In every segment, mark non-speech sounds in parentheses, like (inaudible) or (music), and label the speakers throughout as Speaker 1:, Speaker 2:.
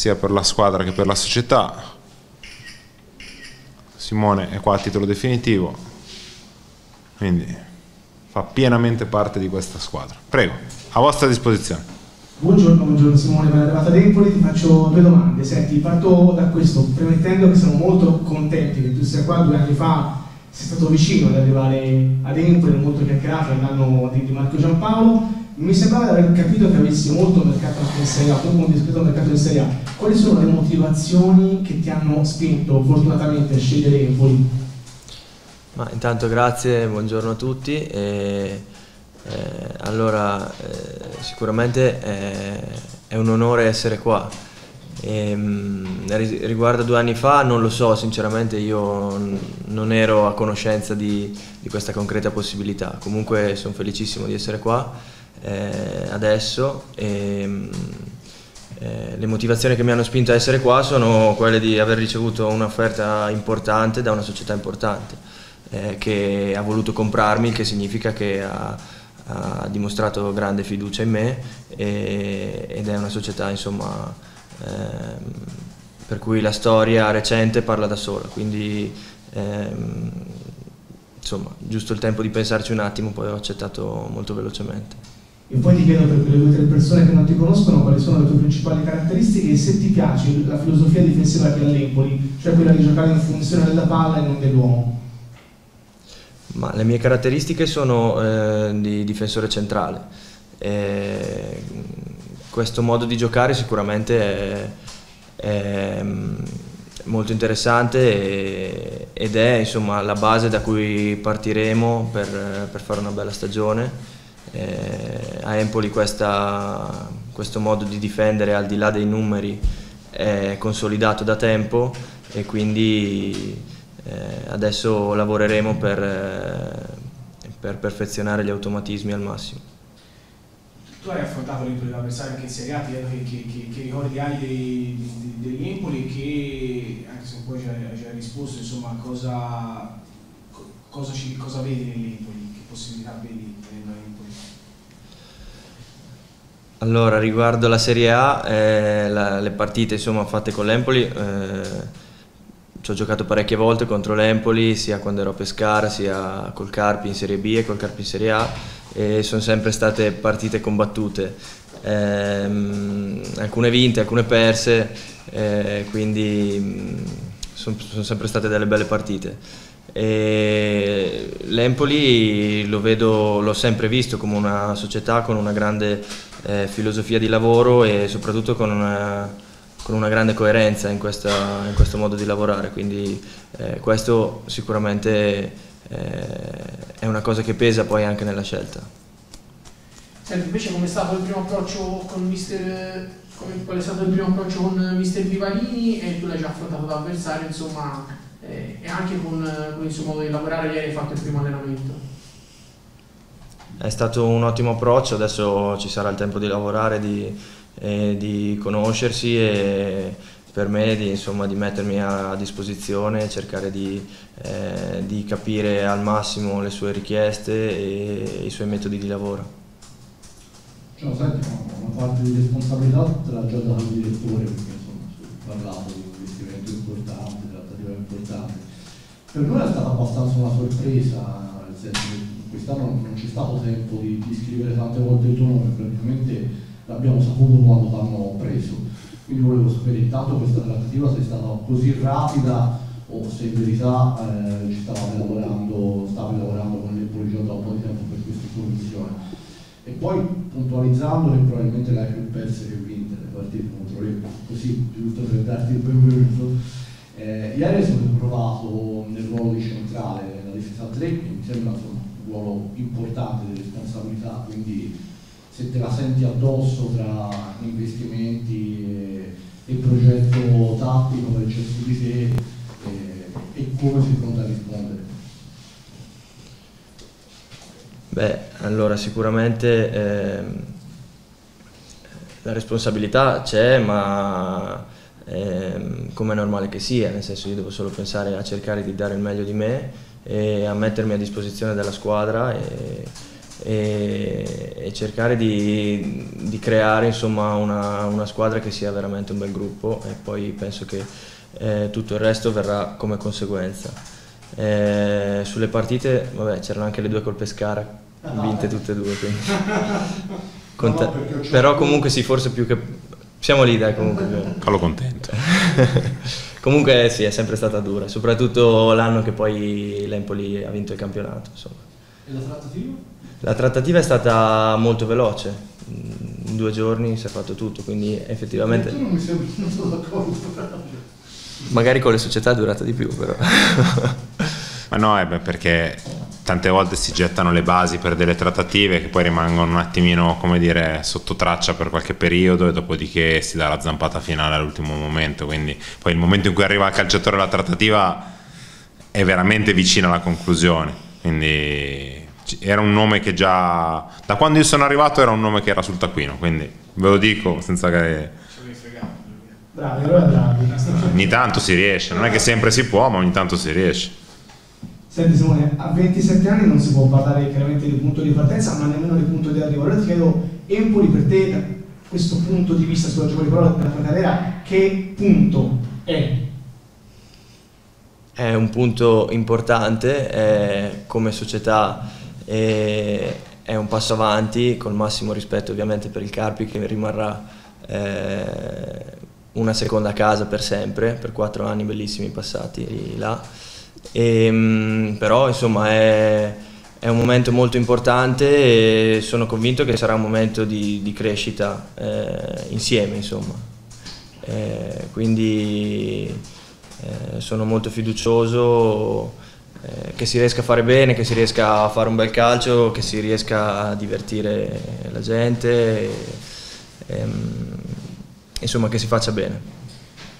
Speaker 1: sia per la squadra che per la società. Simone è qua a titolo definitivo, quindi fa pienamente parte di questa squadra. Prego, a vostra disposizione.
Speaker 2: Buongiorno, buongiorno Simone, ben arrivato ad Empoli, ti faccio due domande. Senti, parto da questo, premettendo che sono molto contenti che tu sia qua due anni fa, sei stato vicino ad arrivare ad Empoli, molto chiacchierato nell'anno di, di Marco Giampaolo. Mi sembrava di aver capito che avessi molto mercato in Serie A, comunque un discreto mercato in Serie A. Quali sono le motivazioni che ti hanno spinto fortunatamente a scegliere Empoli?
Speaker 3: Ma intanto grazie, buongiorno a tutti. E, eh, allora, eh, sicuramente è, è, un onore essere qua. E, mh, riguardo due anni fa non lo so, sinceramente io non ero a conoscenza di, di questa concreta possibilità. Comunque sono felicissimo di essere qua eh, adesso. E, mh, eh, le motivazioni che mi hanno spinto a essere qua sono quelle di aver ricevuto un'offerta importante da una società importante eh, che ha voluto comprarmi, il che significa che ha, ha dimostrato grande fiducia in me e, ed è una società insomma, ehm, per cui la storia recente parla da sola, quindi ehm, insomma, giusto il tempo di pensarci un attimo, poi ho accettato molto velocemente.
Speaker 2: E poi ti chiedo per quelle due o tre persone che non ti conoscono quali sono le tue principali caratteristiche e se ti piace la filosofia difensiva che ha cioè quella di giocare in funzione della palla e non dell'uomo.
Speaker 3: Ma le mie caratteristiche sono eh, di difensore centrale. E questo modo di giocare sicuramente è, è molto interessante e, ed è insomma, la base da cui partiremo per, per fare una bella stagione eh, a Empoli questa, questo modo di difendere al di là dei numeri è consolidato da tempo e quindi eh, adesso lavoreremo per, eh, per, perfezionare gli automatismi al massimo.
Speaker 2: Tu hai affrontato l'Empoli dell'avversario anche in Serie A, che, che, che, che ricordi hai degli Empoli che, anche se poi ci hai risposto, insomma, cosa, cosa, ci, cosa vedi nell'Empoli, che possibilità vedi nell'Empoli?
Speaker 3: Allora, riguardo la Serie A, eh, la, le partite insomma, fatte con l'Empoli, eh, ci ho giocato parecchie volte contro l'Empoli, sia quando ero a Pescara, sia col Carpi in Serie B e col Carpi in Serie A, e sono sempre state partite combattute, eh, alcune vinte, alcune perse, eh, quindi sono son sempre state delle belle partite. L'Empoli lo l'ho sempre visto come una società con una grande eh, filosofia di lavoro e soprattutto con una, con una grande coerenza in, questa, in, questo modo di lavorare, quindi eh, questo sicuramente eh, è una cosa che pesa poi anche nella scelta.
Speaker 2: Senti, invece come è stato il primo approccio con mister, qual è stato il primo approccio con mister Vivalini e tu l'hai già affrontato da avversario, insomma, eh, e anche con, con il suo modo di lavorare ieri hai fatto il primo allenamento?
Speaker 3: È stato un ottimo approccio, adesso ci sarà il tempo di lavorare, di, eh, di conoscersi e per me di, insomma, di mettermi a disposizione, cercare di, eh, di, capire al massimo le sue richieste e i suoi metodi di lavoro.
Speaker 4: Ciao, senti, una parte di responsabilità te l'ha già dato il direttore perché insomma parlato di un investimento importante, trattativa importante. Per noi è stata abbastanza una sorpresa, nel senso che quest'anno non c'è stato tempo di, di, scrivere tante volte il tuo nome, praticamente l'abbiamo saputo quando l'hanno preso. Quindi volevo sapere intanto questa trattativa se è stata così rapida o se in verità eh, ci stavate lavorando, stavi lavorando con l'Empoli già da un po' di tempo per questa commissione. E poi puntualizzando che probabilmente l'hai più perse che vinte le partite contro l'Empoli, così giusto per darti il benvenuto. Eh, ieri stato provato nel ruolo di centrale nella difesa 3, mi sembra insomma ruolo importante di responsabilità, quindi se te la senti addosso tra investimenti e, e progetto tattico per ciascuno di te e, e come si pronta a rispondere.
Speaker 3: Beh, allora sicuramente eh, la responsabilità c'è, ma eh, come è normale che sia, nel senso io devo solo pensare a cercare di dare il meglio di me e a mettermi a disposizione della squadra e, e, e cercare di, di creare insomma, una, una, squadra che sia veramente un bel gruppo e poi penso che eh, tutto il resto verrà come conseguenza. Eh, sulle partite vabbè, c'erano anche le due col Pescara, vinte tutte e due. Quindi. (laughs) Conte- no, però comunque sì, forse più che... Siamo lì dai comunque.
Speaker 1: Fallo contento. (laughs)
Speaker 3: comunque sì, è sempre stata dura, soprattutto l'anno che poi l'Empoli ha vinto il campionato. Insomma.
Speaker 2: E la trattativa?
Speaker 3: La trattativa è stata molto veloce, in due giorni si è fatto tutto, quindi effettivamente...
Speaker 4: non mi sembra, non sono d'accordo.
Speaker 3: Magari con le società è durata di più però. (laughs)
Speaker 1: Ma no, è perché tante volte si gettano le basi per delle trattative che poi rimangono un attimino, come dire, sotto traccia per qualche periodo e dopodiché si dà la zampata finale all'ultimo momento. Quindi poi il momento in cui arriva il calciatore alla trattativa è veramente vicino alla conclusione. Quindi era un nome che già da quando io sono arrivato era un nome che era sul taccuino, quindi ve lo dico senza che
Speaker 2: Bravi, bravi.
Speaker 1: Ogni tanto si riesce, non è che sempre si può, ma ogni tanto si riesce.
Speaker 2: Senti Simone, a 27 anni non si può parlare chiaramente del punto di partenza, ma nemmeno del punto di arrivo. Allora ti chiedo, Empoli per te, da questo punto di vista sulla gioco di della tua carriera, che punto è?
Speaker 3: È un punto importante, come società è, è, un passo avanti, col massimo rispetto ovviamente per il Carpi che rimarrà eh, una seconda casa per sempre, per quattro anni bellissimi passati là e, ehm, però insomma è, è, un momento molto importante e sono convinto che sarà un momento di, di crescita eh, insieme insomma. Eh, quindi eh, sono molto fiducioso eh, che si riesca a fare bene, che si riesca a fare un bel calcio, che si riesca a divertire la gente, e, ehm, insomma che si faccia bene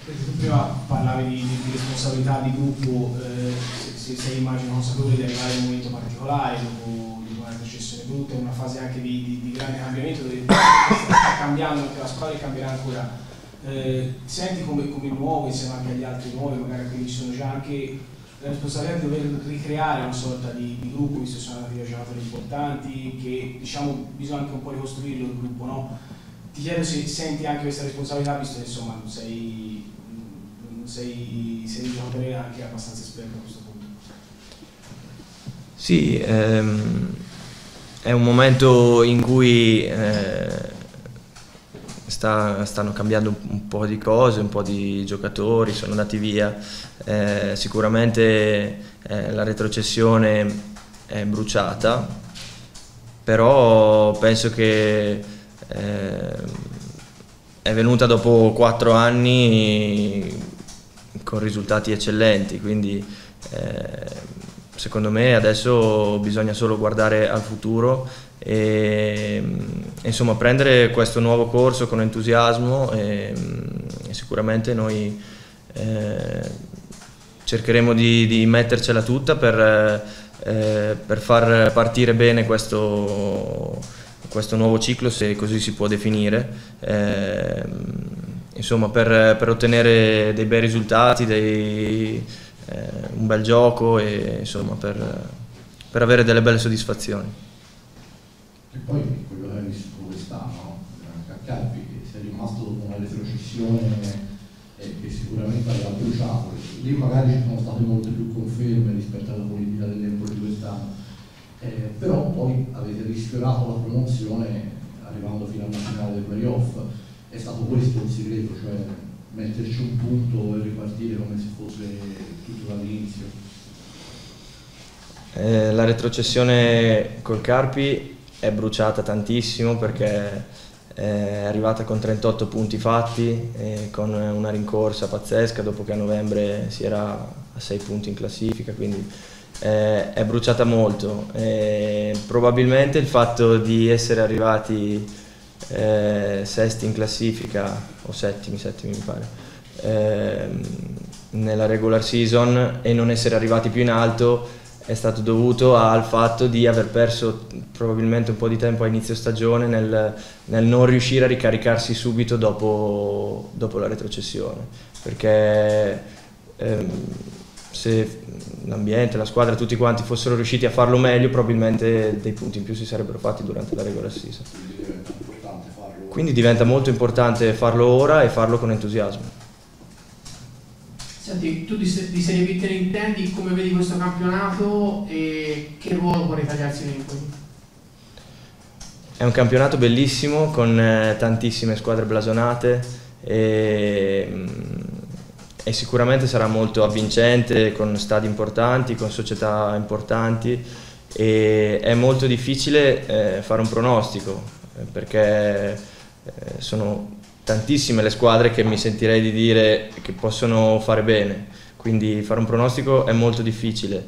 Speaker 2: tu prima parlavi di, di, responsabilità di gruppo, eh, se, sei immagino consapevole di arrivare in un momento particolare, dopo, dopo una recessione brutta, in una fase anche di, di, di grande cambiamento dove sta cambiando anche la squadra cambierà ancora. Eh, senti come, come nuovo, insieme anche agli altri nuovi, magari quelli che sono già anche la responsabilità di dover ricreare una sorta di, di gruppo, visto che sono andati via giocatori importanti, che diciamo bisogna anche un po' ricostruirlo il gruppo, no? Ti chiedo se senti anche questa responsabilità, visto che insomma non sei sei, sei giocatore anche abbastanza esperto a questo punto.
Speaker 3: Sì, ehm, è un momento in cui eh, sta, stanno cambiando un, un, po' di cose, un po' di giocatori, sono andati via. Eh, sicuramente eh, la retrocessione è bruciata, però penso che eh, è venuta dopo quattro anni con risultati eccellenti, quindi eh, secondo me adesso bisogna solo guardare al futuro e, insomma prendere questo nuovo corso con entusiasmo e, e sicuramente noi eh, cercheremo di, di, mettercela tutta per, eh, per far partire bene questo, questo, nuovo ciclo se così si può definire. Eh, insomma, per, per, ottenere dei bei risultati, dei, eh, un bel gioco e insomma, per, per, avere delle belle soddisfazioni.
Speaker 4: E poi quello che hai visto quest'anno, anche a Carpi, che sei rimasto dopo una retrocessione e che sicuramente aveva bruciato, lì magari ci sono state molte più conferme rispetto alla politica dell'Empoli di quest'anno, eh, però poi avete risfiorato la promozione arrivando fino alla finale dei playoff è stato questo il segreto, cioè metterci un punto e ripartire come se fosse tutto dall'inizio.
Speaker 3: Eh, la retrocessione col Carpi è bruciata tantissimo perché è arrivata con 38 punti fatti e con una rincorsa pazzesca dopo che a novembre si era a 6 punti in classifica, quindi eh, è bruciata molto. E probabilmente il fatto di essere arrivati eh, sesti in classifica, o settimi, settimi mi pare, eh, nella regular season e non essere arrivati più in alto è stato dovuto al fatto di aver perso probabilmente un po' di tempo a inizio stagione nel, nel non riuscire a ricaricarsi subito dopo, dopo la retrocessione, perché ehm, se l'ambiente, la squadra, tutti quanti fossero riusciti a farlo meglio, probabilmente dei punti in più si sarebbero fatti durante la regular season. Quindi diventa molto importante farlo ora e farlo con entusiasmo.
Speaker 5: Senti, tu di, di Serie B te ne intendi, come vedi questo campionato e che ruolo può ritagliarsi Napoli?
Speaker 3: È un campionato bellissimo con eh, tantissime squadre blasonate e, mm, e, sicuramente sarà molto avvincente con stadi importanti, con società importanti e è molto difficile eh, fare un pronostico eh, perché eh, sono tantissime le squadre che mi sentirei di dire che possono fare bene, quindi fare un pronostico è molto difficile.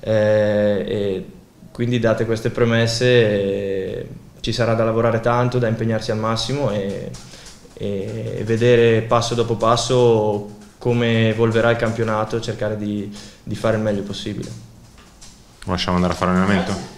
Speaker 3: Eh, quindi date queste premesse ci sarà da lavorare tanto, da impegnarsi al massimo e, e vedere passo dopo passo come evolverà il campionato, cercare di, di fare il meglio possibile.
Speaker 1: Lasciamo andare a fare allenamento?